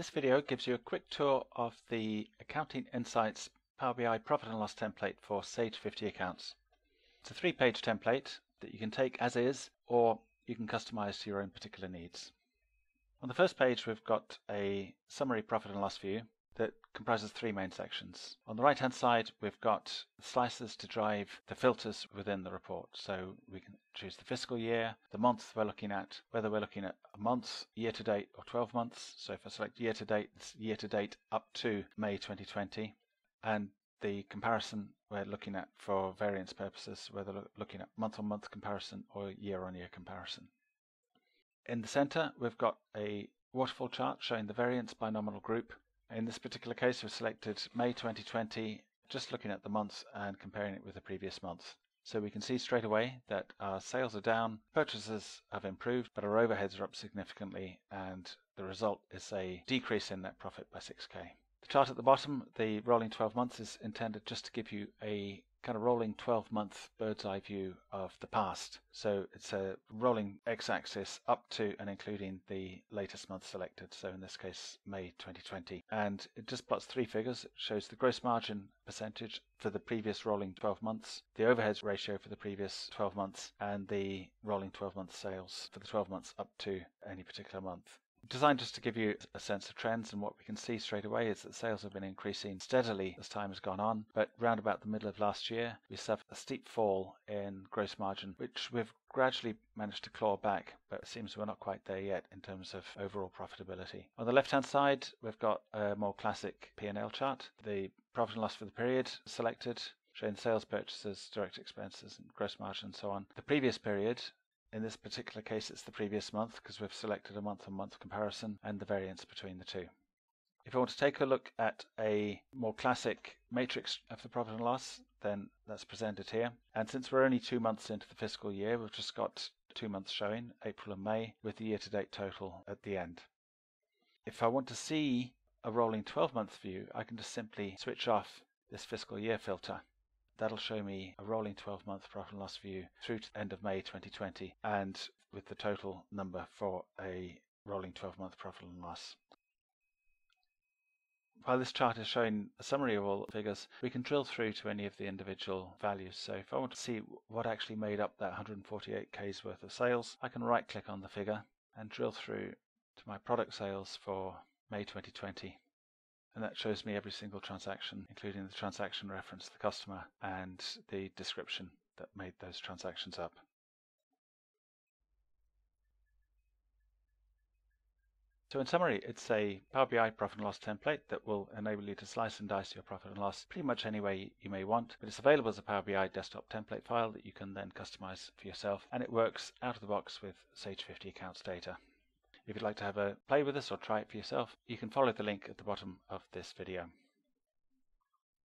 This video gives you a quick tour of the Accounting Insights Power BI profit and loss template for Sage 50 accounts. It's a three-page template that you can take as is or you can customize to your own particular needs. On the first page we've got a summary profit and loss view that comprises three main sections. On the right hand side we've got slices to drive the filters within the report. So we can choose the fiscal year, the month we're looking at, whether we're looking at a month, year to date or 12 months. So if I select year to date, it's year to date up to May 2020 and the comparison we're looking at for variance purposes, whether looking at month on month comparison or year on year comparison. In the center, we've got a waterfall chart showing the variance by nominal group in this particular case, we've selected May 2020, just looking at the months and comparing it with the previous month. So we can see straight away that our sales are down, purchases have improved, but our overheads are up significantly, and the result is a decrease in net profit by 6k. The chart at the bottom, the rolling 12 months, is intended just to give you a kind of rolling 12 month bird's eye view of the past. So it's a rolling x axis up to and including the latest month selected. So in this case, May 2020. And it just plots three figures. It shows the gross margin percentage for the previous rolling 12 months, the overheads ratio for the previous 12 months, and the rolling 12 month sales for the 12 months up to any particular month. Designed just to give you a sense of trends and what we can see straight away is that sales have been increasing steadily as time has gone on but round about the middle of last year we suffered a steep fall in gross margin which we've gradually managed to claw back but it seems we're not quite there yet in terms of overall profitability. On the left hand side we've got a more classic P&L chart. The profit and loss for the period selected showing sales purchases, direct expenses and gross margin and so on. The previous period in this particular case, it's the previous month because we've selected a month-on-month -month comparison and the variance between the two. If I want to take a look at a more classic matrix of the profit and loss, then that's presented here. And since we're only two months into the fiscal year, we've just got two months showing, April and May, with the year-to-date total at the end. If I want to see a rolling 12-month view, I can just simply switch off this fiscal year filter That'll show me a rolling 12 month profit and loss view through to the end of May 2020 and with the total number for a rolling 12 month profit and loss. While this chart is showing a summary of all the figures, we can drill through to any of the individual values. So if I want to see what actually made up that 148k's worth of sales, I can right click on the figure and drill through to my product sales for May 2020 and that shows me every single transaction, including the transaction reference the customer and the description that made those transactions up. So in summary, it's a Power BI profit and loss template that will enable you to slice and dice your profit and loss pretty much any way you may want, but it's available as a Power BI desktop template file that you can then customize for yourself, and it works out of the box with Sage 50 accounts data. If you'd like to have a play with this or try it for yourself, you can follow the link at the bottom of this video.